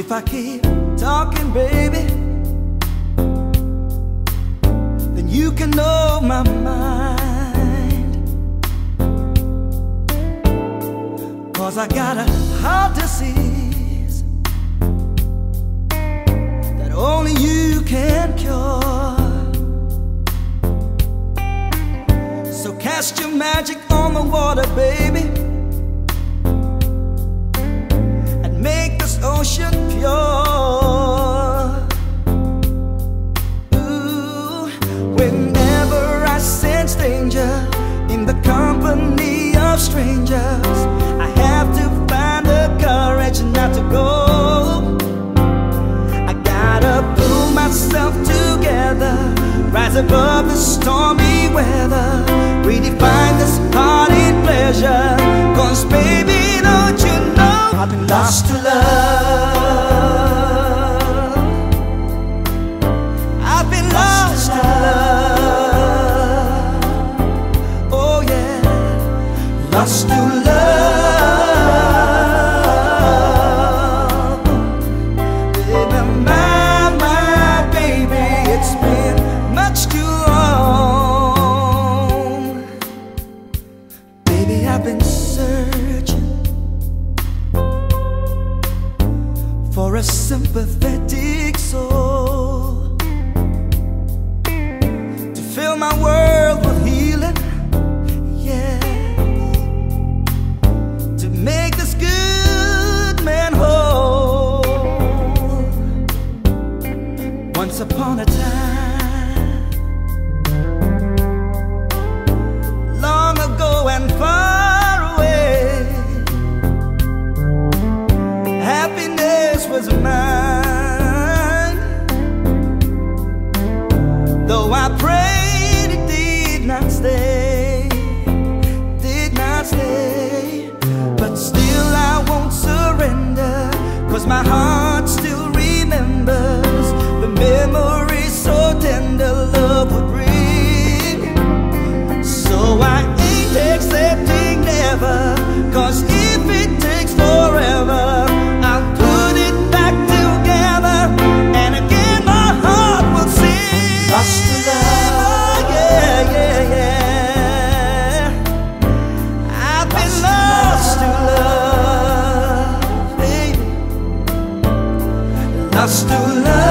If I keep talking, baby, then you can know my mind. Cause I got a heart disease that only you can cure. So cast your magic on the water, baby. Company of strangers, I have to find the courage not to go. I gotta pull myself together, rise above the stormy weather, redefine for a sympathetic soul to fill my world with healing. Yeah, to make this good man whole. Once upon a time, Cause if it takes forever I'll put it back together. And again my heart will sing. Lost love Yeah, yeah, yeah lost to to love Baby. Lost to love.